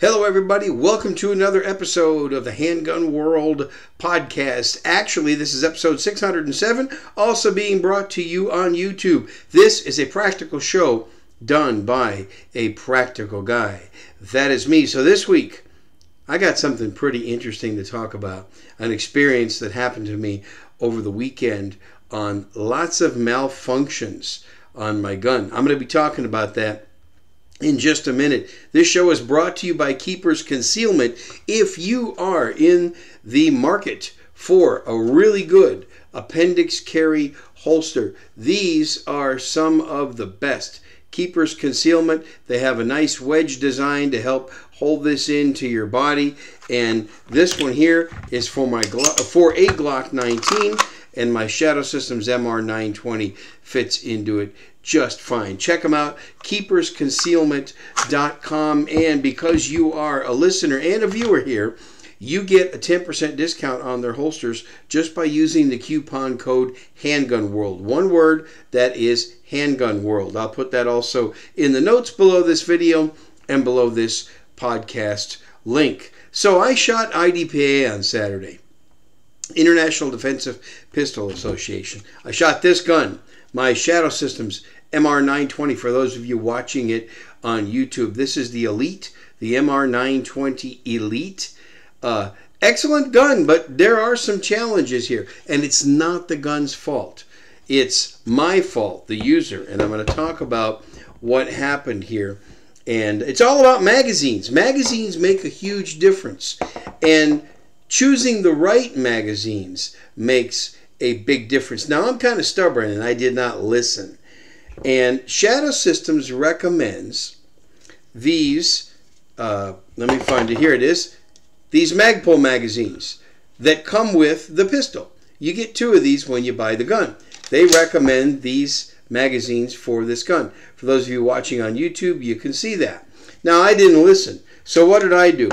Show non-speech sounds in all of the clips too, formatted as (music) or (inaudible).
Hello, everybody. Welcome to another episode of the Handgun World podcast. Actually, this is episode 607, also being brought to you on YouTube. This is a practical show done by a practical guy. That is me. So this week, I got something pretty interesting to talk about an experience that happened to me over the weekend on lots of malfunctions on my gun. I'm going to be talking about that in just a minute. This show is brought to you by Keepers Concealment. If you are in the market for a really good appendix carry holster, these are some of the best. Keepers Concealment, they have a nice wedge design to help hold this into your body. And this one here is for my for a Glock 19 and my Shadow Systems MR920 fits into it just fine. Check them out, keepersconcealment.com. And because you are a listener and a viewer here, you get a 10% discount on their holsters just by using the coupon code Handgun World. One word that is Handgun World. I'll put that also in the notes below this video and below this podcast link. So I shot IDPA on Saturday. International Defensive Pistol Association. I shot this gun, my Shadow Systems MR920 for those of you watching it on YouTube. This is the Elite, the MR920 Elite. Uh, excellent gun, but there are some challenges here, and it's not the gun's fault. It's my fault, the user, and I'm going to talk about what happened here. And it's all about magazines. Magazines make a huge difference, and choosing the right magazines makes a big difference. Now, I'm kind of stubborn, and I did not listen. And Shadow Systems recommends these, uh, let me find it, here it is, these Magpul magazines that come with the pistol. You get two of these when you buy the gun. They recommend these magazines for this gun. For those of you watching on YouTube, you can see that. Now, I didn't listen. So what did I do?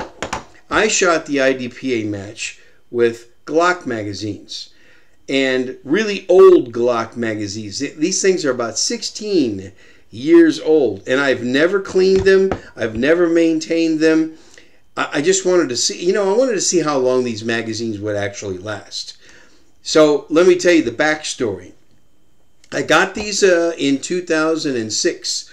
I shot the IDPA match with Glock magazines and really old Glock magazines. These things are about 16 years old, and I've never cleaned them. I've never maintained them. I just wanted to see, you know, I wanted to see how long these magazines would actually last. So let me tell you the backstory. I got these uh, in 2006,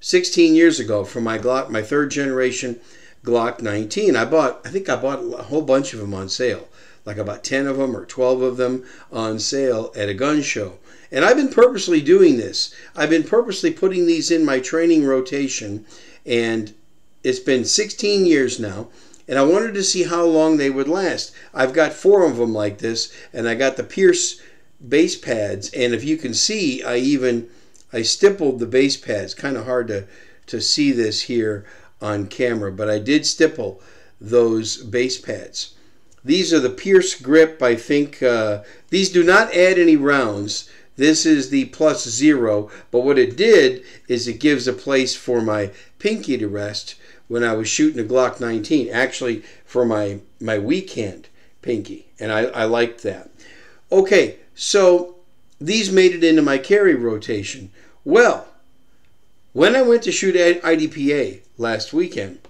16 years ago, from my Glock, my third generation Glock 19. I bought, I think I bought a whole bunch of them on sale like about 10 of them or 12 of them on sale at a gun show. And I've been purposely doing this. I've been purposely putting these in my training rotation, and it's been 16 years now. And I wanted to see how long they would last. I've got four of them like this, and I got the Pearce base pads. And if you can see, I even I stippled the base pads. Kind of hard to to see this here on camera, but I did stipple those base pads. These are the Pearce grip. I think uh, these do not add any rounds. This is the plus zero, but what it did is it gives a place for my pinky to rest when I was shooting a Glock 19. Actually, for my my weak hand pinky, and I, I liked that. Okay, so these made it into my carry rotation. Well, when I went to shoot IDPA last weekend,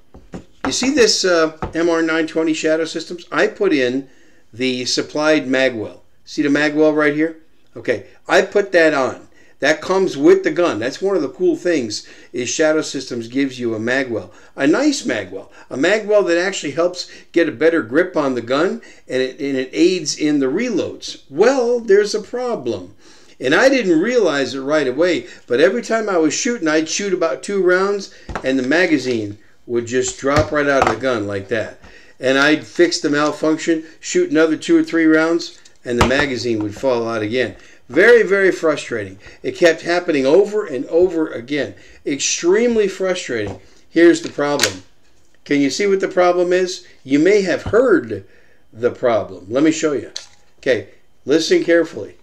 you see this uh, MR920 Shadow Systems? I put in the supplied magwell. See the magwell right here? Okay, I put that on. That comes with the gun. That's one of the cool things is Shadow Systems gives you a magwell. A nice magwell. A magwell that actually helps get a better grip on the gun and it, and it aids in the reloads. Well, there's a problem. And I didn't realize it right away, but every time I was shooting, I'd shoot about two rounds and the magazine would just drop right out of the gun like that. And I'd fix the malfunction, shoot another two or three rounds, and the magazine would fall out again. Very, very frustrating. It kept happening over and over again. Extremely frustrating. Here's the problem. Can you see what the problem is? You may have heard the problem. Let me show you. Okay, listen carefully.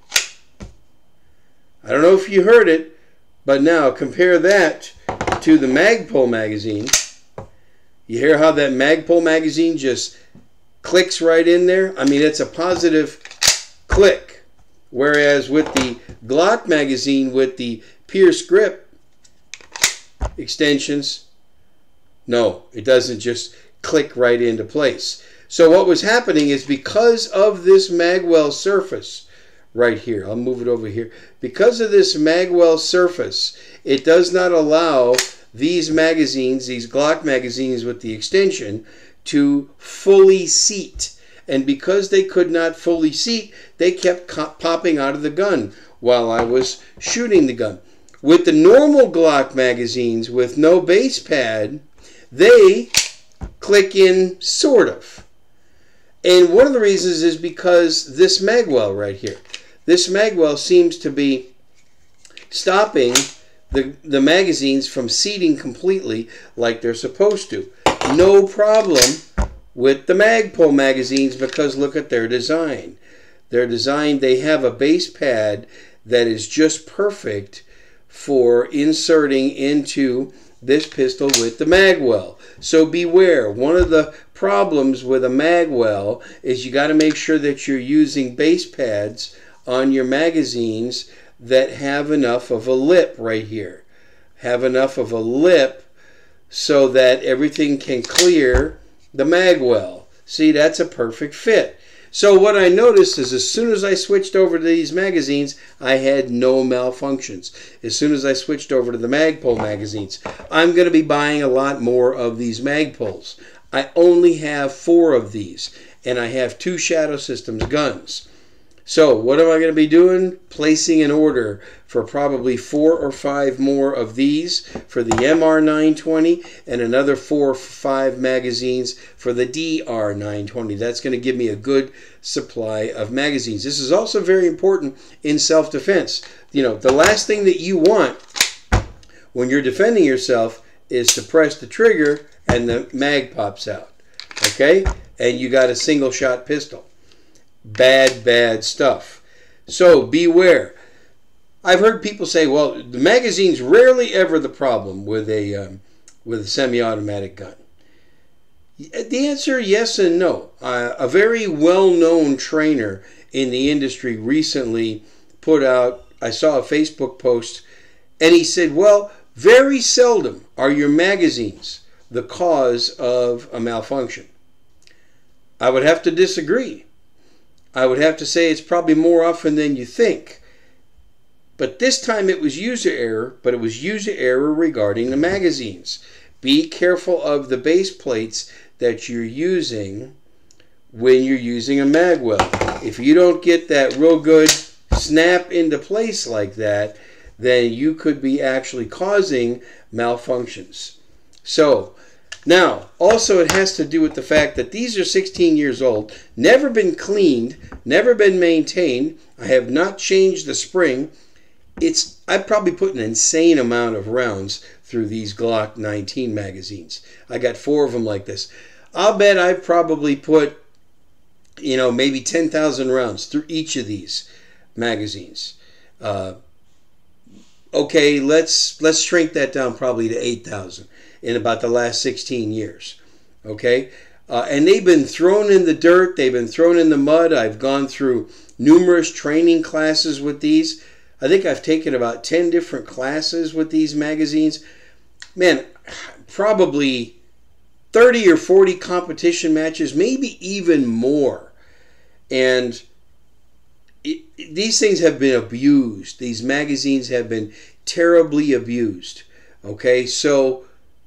I don't know if you heard it, but now compare that to the Magpul magazine. You hear how that Magpul magazine just clicks right in there? I mean, it's a positive click. Whereas with the Glock magazine with the Pearce grip extensions, No, it doesn't just click right into place. So what was happening is because of this magwell surface right here, I'll move it over here. Because of this magwell surface, it does not allow these magazines, these Glock magazines with the extension, to fully seat. And because they could not fully seat, they kept popping out of the gun while I was shooting the gun. With the normal Glock magazines with no base pad, they click in sort of. And one of the reasons is because this magwell right here, this magwell seems to be stopping the, the magazines from seating completely like they're supposed to. No problem with the Magpul magazines because look at their design. They're designed, they have a base pad that is just perfect for inserting into this pistol with the magwell. So beware. One of the problems with a magwell is you got to make sure that you're using base pads on your magazines that have enough of a lip right here. Have enough of a lip so that everything can clear the magwell. See, that's a perfect fit. So what I noticed is as soon as I switched over to these magazines, I had no malfunctions. As soon as I switched over to the Magpul magazines, I'm going to be buying a lot more of these Magpuls. I only have four of these, and I have two Shadow Systems guns. So, what am I going to be doing? Placing an order for probably four or five more of these for the MR920 and another four or five magazines for the DR920. That's going to give me a good supply of magazines. This is also very important in self defense. You know, the last thing that you want when you're defending yourself is to press the trigger and the mag pops out. Okay? And you got a single shot pistol bad, bad stuff. So beware. I've heard people say, well, the magazine's rarely ever the problem with a, um, with a semi-automatic gun. The answer, yes and no. Uh, a very well-known trainer in the industry recently put out, I saw a Facebook post, and he said, well, very seldom are your magazines the cause of a malfunction. I would have to disagree. I would have to say it's probably more often than you think. But this time it was user error, but it was user error regarding the magazines. Be careful of the base plates that you're using when you're using a magwell. If you don't get that real good snap into place like that, then you could be actually causing malfunctions. So, now, also, it has to do with the fact that these are 16 years old, never been cleaned, never been maintained. I have not changed the spring. It's I've probably put an insane amount of rounds through these Glock 19 magazines. I got four of them like this. I'll bet I've probably put, you know, maybe 10,000 rounds through each of these magazines. Uh, okay, let's let's shrink that down probably to 8,000 in about the last 16 years. Okay? Uh, and they've been thrown in the dirt, they've been thrown in the mud. I've gone through numerous training classes with these. I think I've taken about 10 different classes with these magazines. Man, probably 30 or 40 competition matches, maybe even more. And it, these things have been abused. These magazines have been terribly abused. Okay, so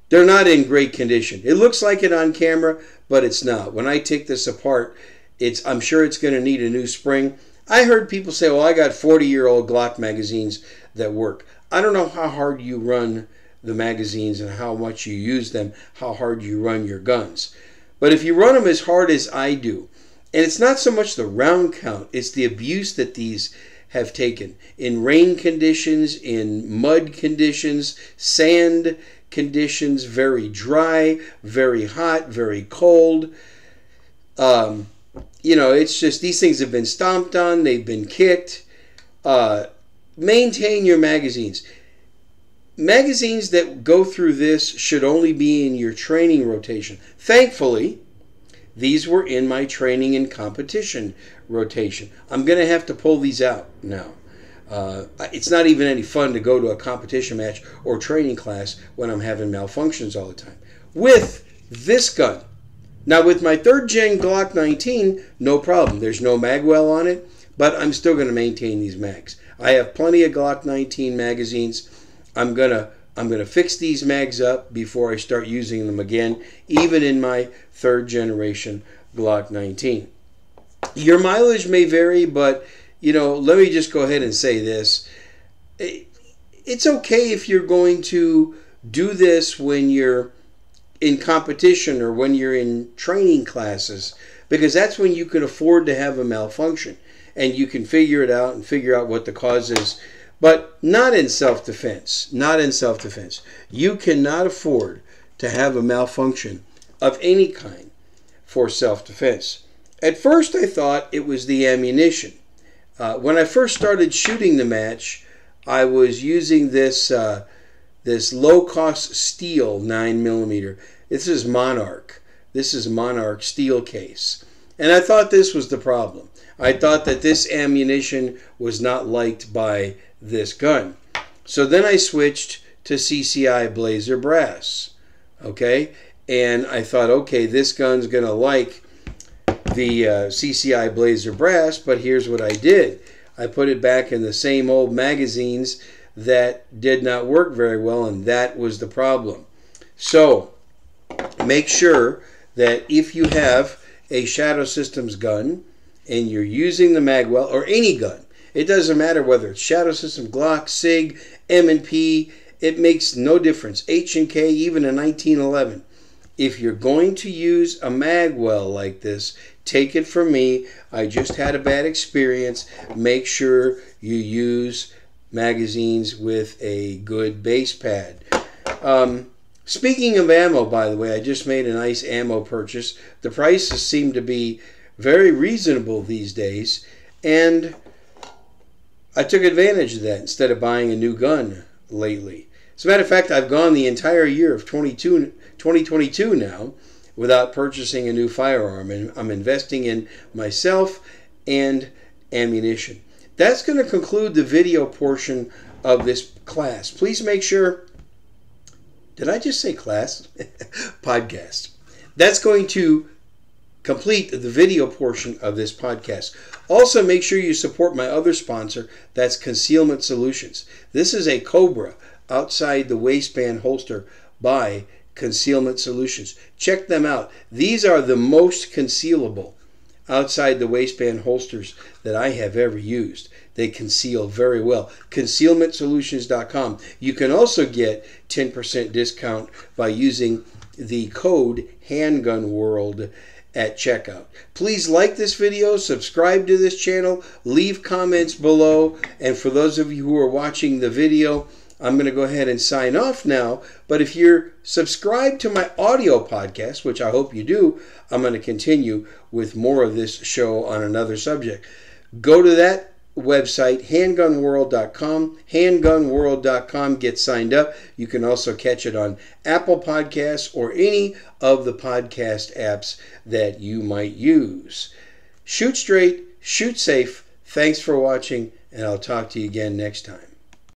they're not in great condition. It looks like it on camera, but it's not. When I take this apart, it's I'm sure it's going to need a new spring. I heard people say, "Well, I got 40-year-old Glock magazines that work." I don't know how hard you run the magazines and how much you use them, how hard you run your guns. But if you run them as hard as I do, and it's not so much the round count, it's the abuse that these have taken in rain conditions, in mud conditions, sand conditions very dry, very hot, very cold. Um, you know, it's just these things have been stomped on, they've been kicked. Uh, maintain your magazines. Magazines that go through this should only be in your training rotation. Thankfully, these were in my training and competition rotation. I'm going to have to pull these out now. Uh, it's not even any fun to go to a competition match or training class when I'm having malfunctions all the time. with this gun. Now, with my third gen Glock 19, no problem. There's no magwell on it, but I'm still going to maintain these mags. I have plenty of Glock 19 magazines. I'm to I'm going to fix these mags up before I start using them again, even in my third generation Glock 19. Your mileage may vary, but you know, let me just go ahead and say this. It's okay if you're going to do this when you're in competition or when you're in training classes because that's when you can afford to have a malfunction and you can figure it out and figure out what the cause is. But not in self-defense not in self-defense. You cannot afford to have a malfunction of any kind for self-defense. At first i thought it was the ammunition uh, when i first started shooting the match i was using this uh, this low cost steel 9 millimeter. This is Monarch. This is Monarch steel case. And I thought this was the problem. I thought that this ammunition was not liked by this gun. So then I switched to CCI Blazer Brass. Okay? And I thought, okay, this gun's going to like the uh, CCI Blazer Brass, but here's what I did. I put it back in the same old magazines that did not work very well, and that was the problem. So, make sure that if you have a Shadow Systems gun and you're using the Magwell or any gun, it doesn't matter whether it's Shadow System, Glock, SIG, M&P, it makes no difference. H and K, even a 1911. If you're going to use a Magwell like this, take it from me. I just had a bad experience. Make sure you use magazines with a good base pad. Um, speaking of ammo, by the way, I just made a nice ammo purchase. The prices seem to be very reasonable these days, and I took advantage of that instead of buying a new gun lately. As a matter of fact, I've gone the entire year of 22, 2022 now without purchasing a new firearm, and I'm investing in myself and ammunition. That's going to conclude the video portion of this class. Please make sure, did I just say class? (laughs) podcast. That's going to complete the video portion of this podcast. Also, make sure you support my other sponsor, that's Concealment Solutions. This is a Cobra outside the waistband holster by Concealment Solutions. Check them out. These are the most concealable outside the waistband holsters that I have ever used. They conceal very well. Concealmentsolutions.com. You can also get 10% discount by using the code Handgun World at checkout. Please like this video, subscribe to this channel, leave comments below, and for those of you who are watching the video, I'm going to go ahead and sign off now. But if you're subscribed to my audio podcast, which I hope you do, I'm going to continue with more of this show on another subject. Go to that website, handgunworld.com. Handgunworld.com. Get signed up. You can also catch it on Apple Podcasts or any of the podcast apps that you might use. Shoot straight, shoot safe. Thanks for watching, and I'll talk to you again next time.